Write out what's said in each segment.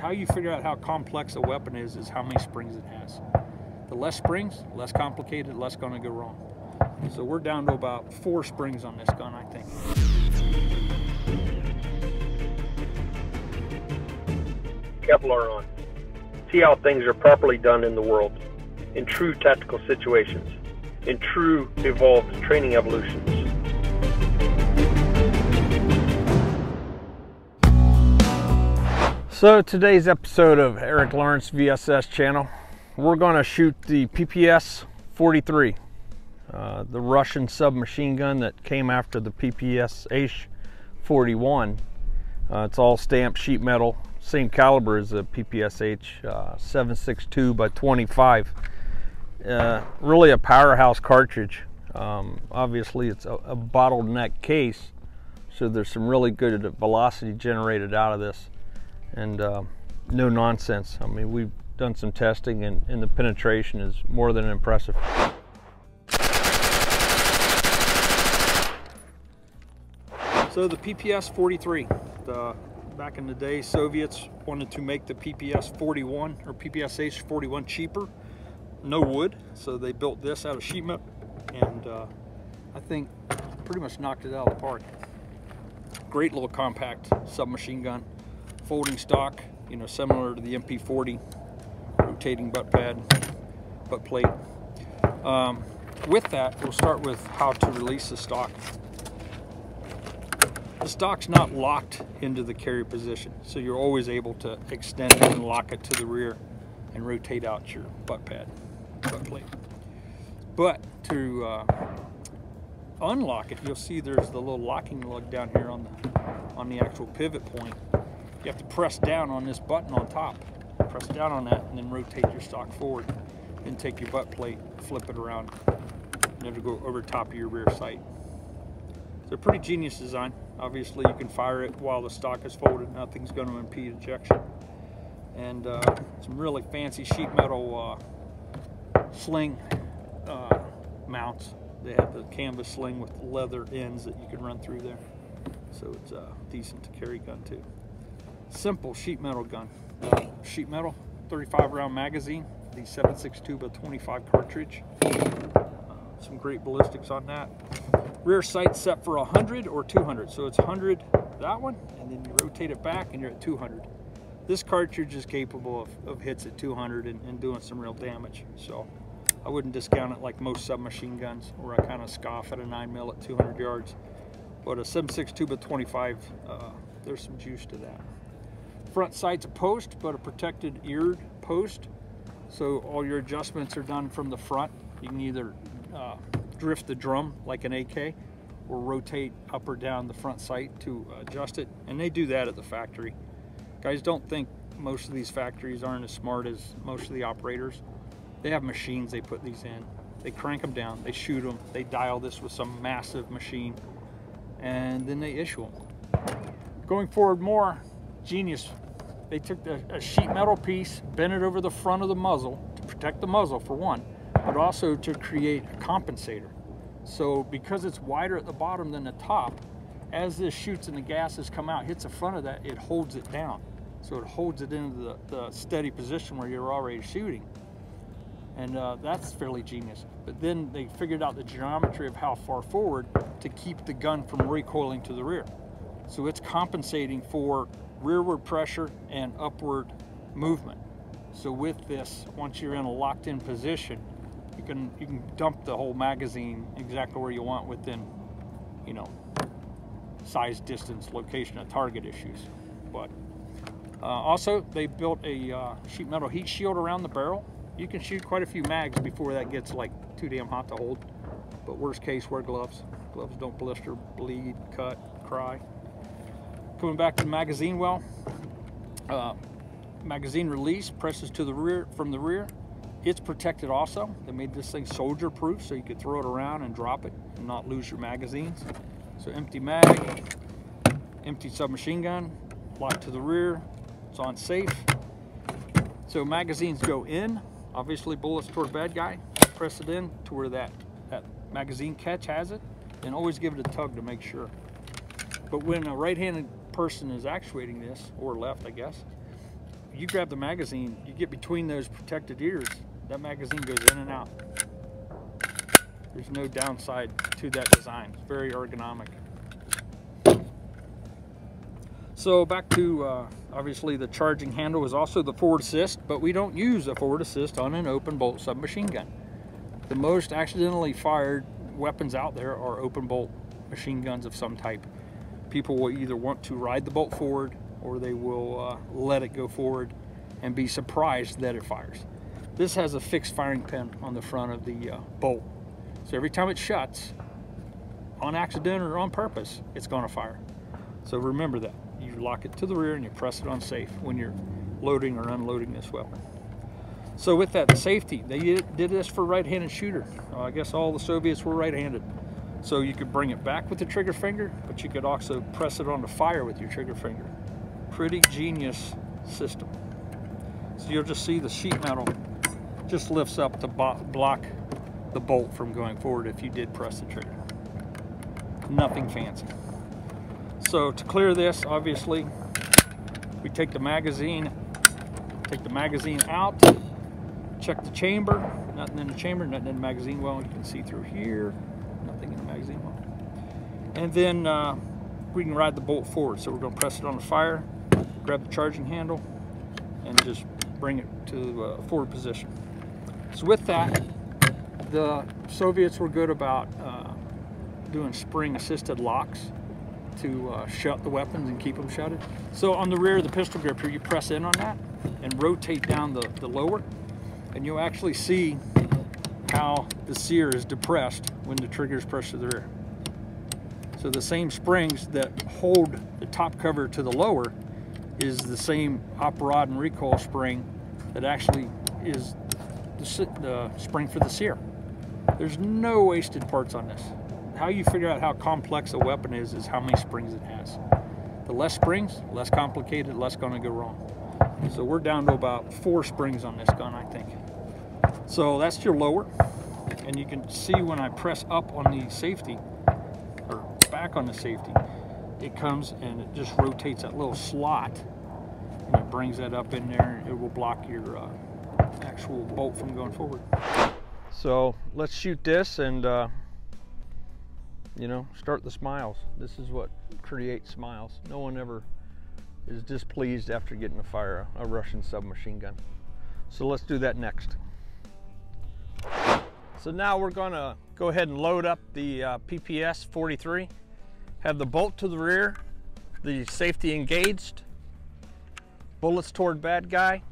how you figure out how complex a weapon is is how many springs it has. The less springs, less complicated, less going to go wrong. So we're down to about four springs on this gun, I think. Kevlar on. See how things are properly done in the world, in true tactical situations, in true evolved training evolutions. So today's episode of Erik Lawrence VSS channel, we're going to shoot the PPS 43, uh, the Russian submachine gun that came after the PPS H 41. Uh, it's all stamped sheet metal, same caliber as the PPSH uh, 762 by 25. Uh, really a powerhouse cartridge. Um, obviously, it's a, a bottleneck case, so there's some really good velocity generated out of this and uh, no nonsense. I mean, we've done some testing and, and the penetration is more than impressive. So the PPS 43, the, back in the day, Soviets wanted to make the PPS 41 or PPSH 41 cheaper, no wood, so they built this out of sheet metal, and uh, I think pretty much knocked it out of the park. Great little compact submachine gun folding stock, you know, similar to the MP40, rotating butt pad, butt plate. Um, with that, we'll start with how to release the stock. The stock's not locked into the carry position, so you're always able to extend it and lock it to the rear and rotate out your butt pad, butt plate. But to uh, unlock it, you'll see there's the little locking lug down here on the on the actual pivot point you have to press down on this button on top. Press down on that and then rotate your stock forward. Then take your butt plate, flip it around, and it'll go over top of your rear sight. It's a pretty genius design. Obviously you can fire it while the stock is folded. Nothing's going to impede ejection. And uh, some really fancy sheet metal uh, sling uh, mounts. They have the canvas sling with leather ends that you can run through there. So it's uh, decent to carry gun too simple sheet metal gun. Uh, sheet metal, 35 round magazine, the 7.62 by 25 cartridge. Uh, some great ballistics on that. Rear sight set for 100 or 200. So it's 100 that one, and then you rotate it back and you're at 200. This cartridge is capable of, of hits at 200 and, and doing some real damage. So I wouldn't discount it like most submachine guns where I kind of scoff at a 9 mil at 200 yards. But a 7.62 by 25, uh, there's some juice to that. Front sight's a post, but a protected eared post. So all your adjustments are done from the front. You can either uh, drift the drum like an AK or rotate up or down the front sight to adjust it. And they do that at the factory. Guys, don't think most of these factories aren't as smart as most of the operators. They have machines they put these in. They crank them down, they shoot them, they dial this with some massive machine, and then they issue them. Going forward more, genius they took the, a sheet metal piece, bent it over the front of the muzzle to protect the muzzle for one, but also to create a compensator. So because it's wider at the bottom than the top, as this shoots and the gases come out, hits the front of that, it holds it down. So it holds it into the, the steady position where you're already shooting. And uh, that's fairly genius. But then they figured out the geometry of how far forward to keep the gun from recoiling to the rear. So it's compensating for rearward pressure and upward movement. So with this, once you're in a locked in position, you can you can dump the whole magazine exactly where you want within, you know, size, distance, location of target issues. But uh, also, they built a uh, sheet metal heat shield around the barrel. You can shoot quite a few mags before that gets like too damn hot to hold. But worst case, wear gloves. Gloves don't blister, bleed, cut, cry. Coming back to the magazine well, uh, magazine release presses to the rear from the rear. It's protected also. They made this thing soldier proof so you could throw it around and drop it and not lose your magazines. So empty mag, empty submachine gun, locked to the rear. It's on safe. So magazines go in, obviously bullets toward bad guy. Press it in to where that, that magazine catch has it and always give it a tug to make sure. But when a right-handed person is actuating this, or left, I guess, you grab the magazine, you get between those protected ears, that magazine goes in and out. There's no downside to that design. It's very ergonomic. So back to uh, obviously the charging handle is also the forward assist, but we don't use a forward assist on an open bolt submachine gun. The most accidentally fired weapons out there are open bolt machine guns of some type. People will either want to ride the bolt forward or they will uh, let it go forward and be surprised that it fires. This has a fixed firing pin on the front of the uh, bolt. So every time it shuts, on accident or on purpose, it's going to fire. So remember that. You lock it to the rear and you press it on safe when you're loading or unloading this weapon. So with that, the safety, they did this for right-handed shooter. Uh, I guess all the Soviets were right-handed. So you could bring it back with the trigger finger, but you could also press it on the fire with your trigger finger. Pretty genius system. So you'll just see the sheet metal just lifts up to block the bolt from going forward if you did press the trigger. Nothing fancy. So to clear this, obviously, we take the magazine, take the magazine out, check the chamber, nothing in the chamber, nothing in the magazine well, you can see through here, nothing in the. And then uh, we can ride the bolt forward. So we're gonna press it on the fire, grab the charging handle, and just bring it to uh, forward position. So with that, the Soviets were good about uh, doing spring assisted locks to uh, shut the weapons and keep them shutted. So on the rear of the pistol grip here, you press in on that and rotate down the, the lower and you'll actually see how the sear is depressed when the trigger is pressed to the rear. So the same springs that hold the top cover to the lower is the same op rod and recoil spring that actually is the, the spring for the sear. There's no wasted parts on this. How you figure out how complex a weapon is, is how many springs it has. The less springs, less complicated, less gonna go wrong. So we're down to about four springs on this gun, I think. So that's your lower. And you can see when I press up on the safety, back on the safety, it comes and it just rotates that little slot and it brings that up in there. and It will block your uh, actual bolt from going forward. So let's shoot this and uh, you know, start the smiles. This is what creates smiles. No one ever is displeased after getting to fire a, a Russian submachine gun. So let's do that next. So now we're gonna go ahead and load up the uh, PPS 43. Have the bolt to the rear, the safety engaged, bullets toward bad guy,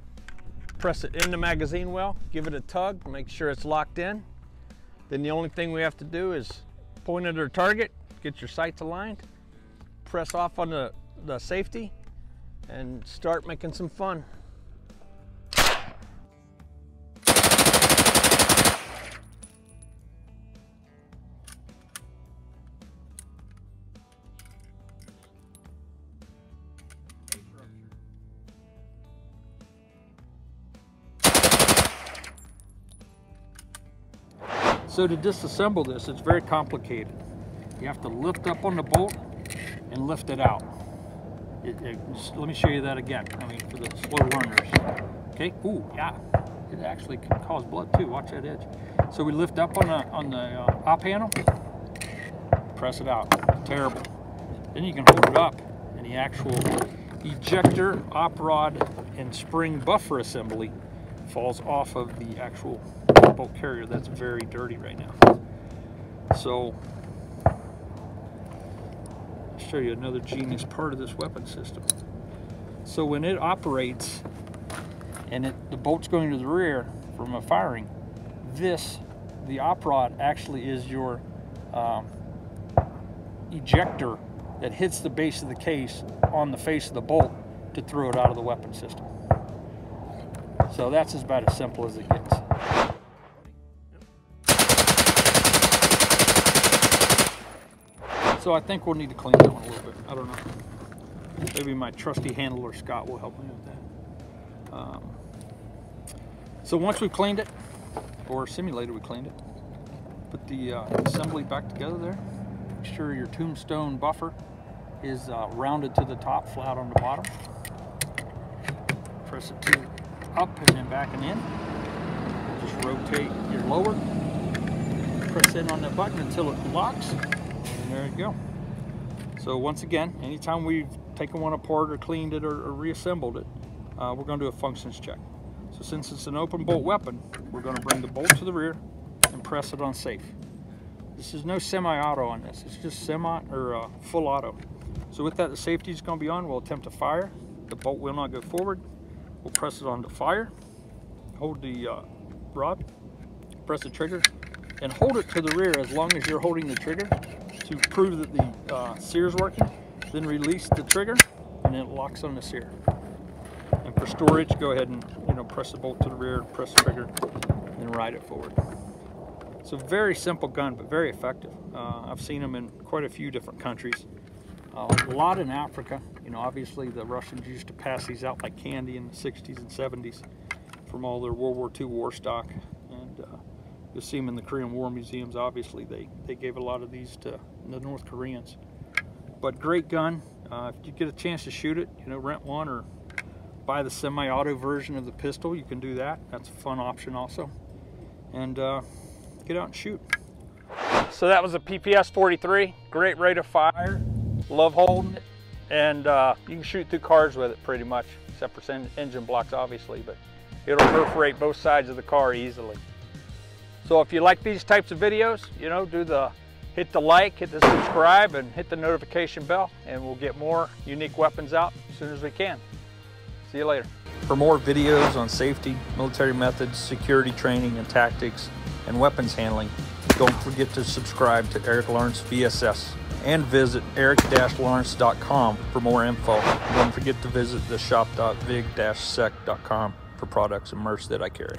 press it in the magazine well, give it a tug, make sure it's locked in. Then the only thing we have to do is point at our target, get your sights aligned, press off on the, the safety, and start making some fun. So to disassemble this, it's very complicated. You have to lift up on the bolt and lift it out. It, it, let me show you that again. I mean, for the slow learners. Okay, ooh, yeah. It actually can cause blood too. Watch that edge. So we lift up on the, on the uh, op panel, press it out. Terrible. Then you can hold it up and the actual ejector, op rod, and spring buffer assembly falls off of the actual bolt carrier that's very dirty right now. So, I'll show you another genius part of this weapon system. So when it operates and it, the bolt's going to the rear from a firing, this, the op rod actually is your um, ejector that hits the base of the case on the face of the bolt to throw it out of the weapon system. So that's about as simple as it gets. So I think we'll need to clean that one a little bit. I don't know. Maybe my trusty handler Scott will help me with that. Um, so once we've cleaned it, or simulated we cleaned it, put the uh, assembly back together there. Make sure your tombstone buffer is uh, rounded to the top, flat on the bottom. Press it to up and then back and in. Just rotate your lower. Press in on the button until it locks. There you go. So once again, anytime we've taken one apart or cleaned it or, or reassembled it, uh, we're going to do a functions check. So since it's an open bolt weapon, we're going to bring the bolt to the rear and press it on safe. This is no semi-auto on this. It's just semi or uh, full auto. So with that, the safety is going to be on. We'll attempt to fire. The bolt will not go forward. We'll press it on to fire. Hold the uh, rod, press the trigger, and hold it to the rear as long as you're holding the trigger to prove that the uh, sear is working. Then release the trigger, and it locks on the sear. And for storage, go ahead and you know press the bolt to the rear, press the trigger, and ride it forward. So very simple gun, but very effective. Uh, I've seen them in quite a few different countries. Uh, a lot in Africa. You know, obviously the Russians used to pass these out like candy in the 60s and 70s from all their World War II war stock. And uh, you'll see them in the Korean War museums. Obviously, they, they gave a lot of these to the North Koreans. But great gun. Uh, if you get a chance to shoot it, you know, rent one or buy the semi-auto version of the pistol. You can do that. That's a fun option also. And uh, get out and shoot. So that was a PPS 43. Great rate of fire. Love holding it. And uh, you can shoot through cars with it pretty much, except for engine blocks obviously, but it'll perforate both sides of the car easily. So if you like these types of videos, you know, do the hit the like, hit the subscribe, and hit the notification bell, and we'll get more unique weapons out as soon as we can. See you later. For more videos on safety, military methods, security training and tactics, and weapons handling, don't forget to subscribe to Erik Lawrence VSS and visit erik-lawrence.com for more info. Don't forget to visit the shop.vig-sec.com for products and merch that I carry.